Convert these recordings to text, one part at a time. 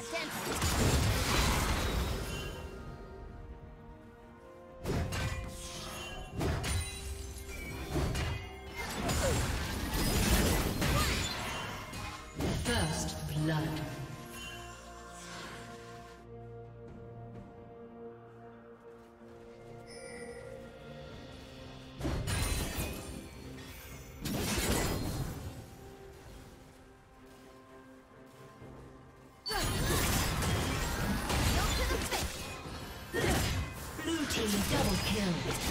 Blood. double kill.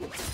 you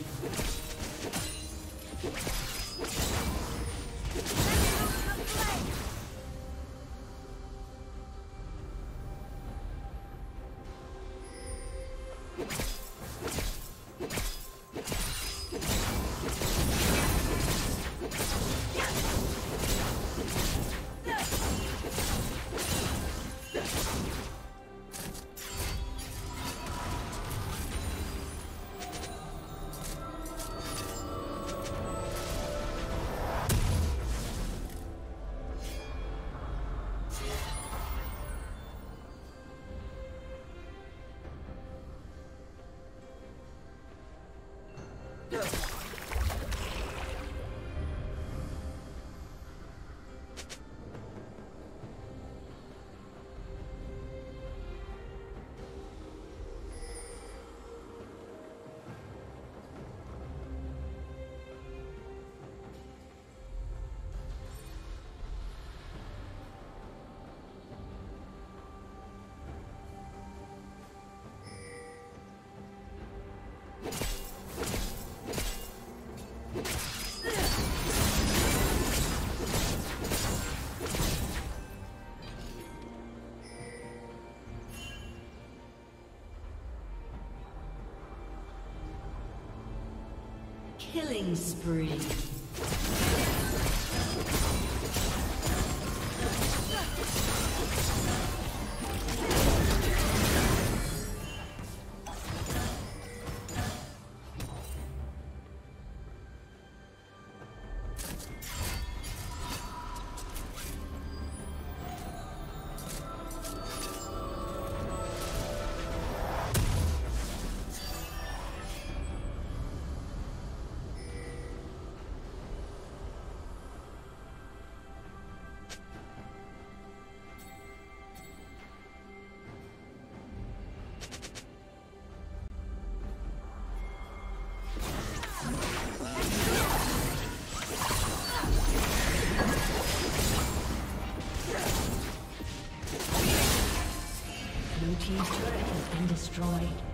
Killing spree. Destroyed.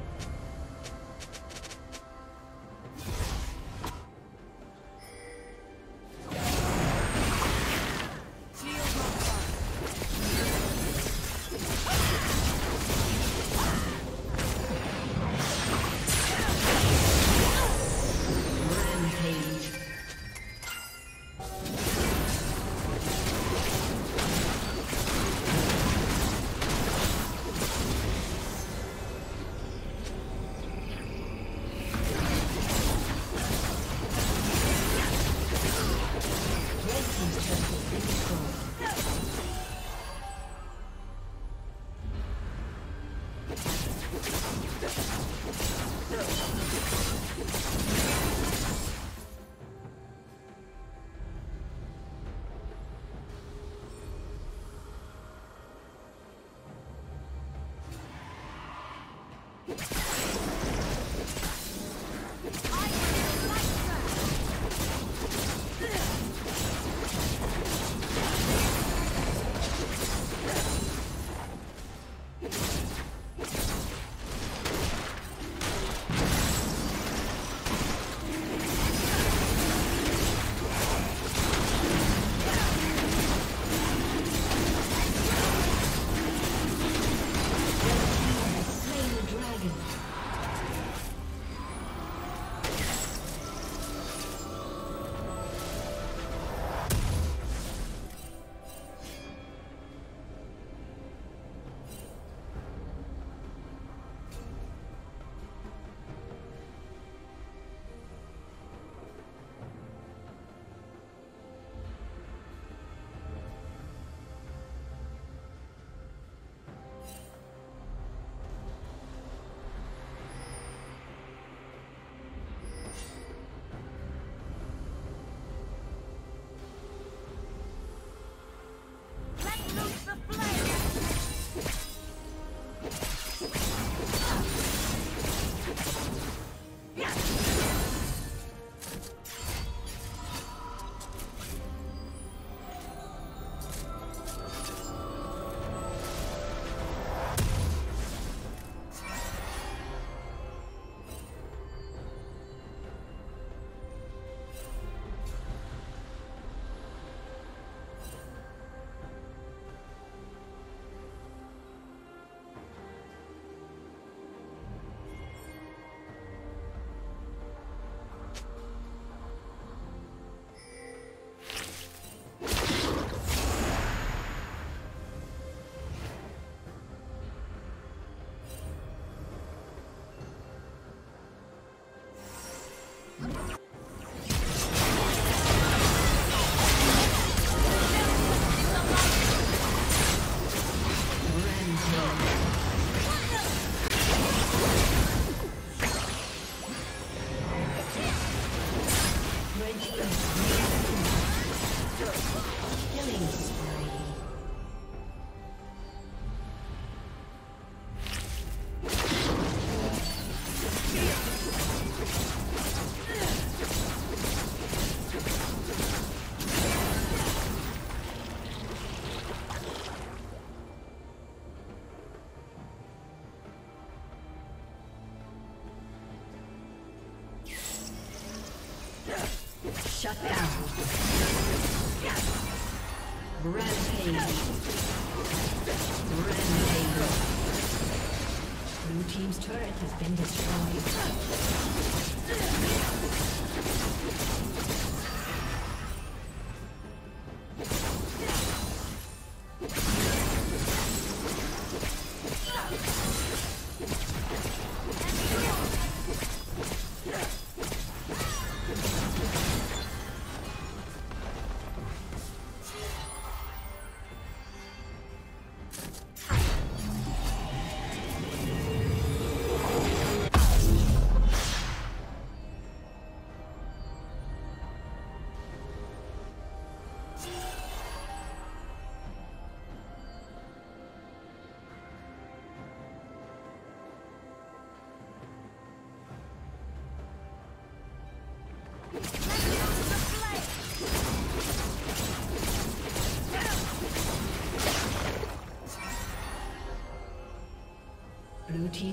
Shut down. Rampage. Rampage. Blue Team's turret has been destroyed.